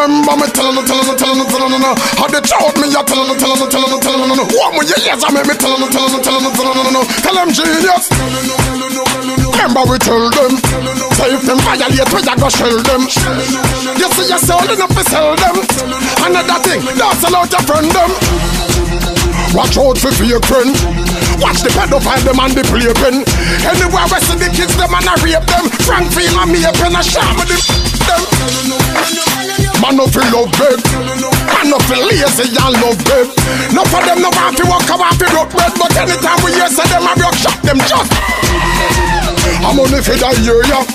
remember me tellin' no, tellin' no, tellin' no, tellin' no. How they told me ya tellin' no, tellin' no, tellin' no, tellin' no. What me ears I make me tellin' no, tellin' no, tellin' no, tellin' no. Tell them genius. Remember we tell them. Say if them violate, we a go shell them. You see you selling up to sell them. Another thing, don't sell out your friend them. Watch out for fake friend. Watch the pedophile them and the playpen. Anywhere we see the kids them and I rape them. Frank feel and me a pen a shot with them. them. Man no feel love bed. I no feel lazy and love bed. No for them no want to walk out to rock bed, but anytime we hear say them a rock shot them just. I'm only for the year, yeah.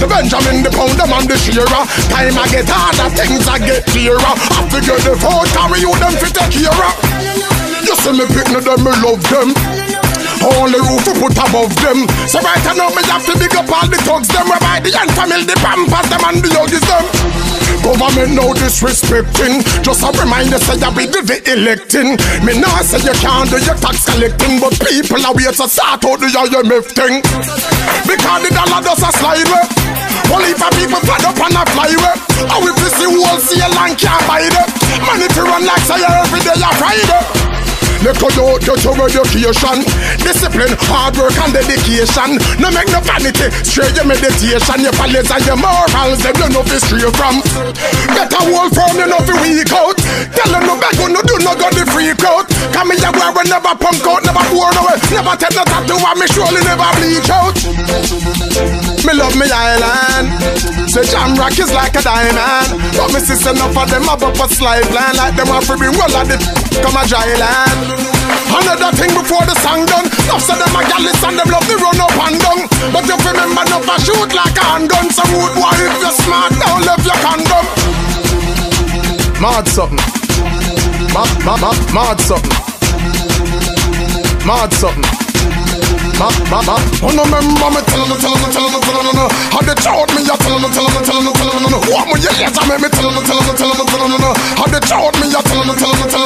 The Benjamin, the pound, them and the shearer. Time I get harder, things I get clearer. I figure the phone carry you them fit take care of. You see me pick no them, me love them. Only roof we put above them. So right now me have to big up all the thugs them. Whereby the young family, the pampers them and the yogis them. Government no disrespecting. Just a reminder say you be the electing. Me now say you can't do your tax collecting, but people are wait to start out the IMF thing. Because the dollar does a slide way. Only for people fed up on a flyway. How oh, if you see wholesale and can't buy it? Money to run like say every day a Friday. Youth your education. Discipline, hard work and dedication. No make no vanity, straight your meditation. Your values and your morals, them you know fi stray from. Get a whole firm, you know fi weak out. Tell them no beg, no do no got the freak out. Come me a where we never punk out, never born away. Never take no tattoo and me surely never bleach out Me love me island. Say Jamrock is like a diamond. But me sister enough of them up up a slide plan. Like them want to bring roll the come a dry land. Another thing before the song done. Enough of them a gallus and them love the run up and down. But you remember enough a shoot like a handgun. So wood boy if you're smart don't left your condom. Mad something. Mad, mad, mad, mad something. Mad something Mad, mad, mad Oh no remember me tellin' no, tellin' no, tellin' no, tellin' no How they told me ya tellin' no, tellin' no, tellin' no, tellin' no What me your ears I make me tellin' no, tellin' no, tellin' no, tellin' no How they told me ya tellin' no, no, no, no Tell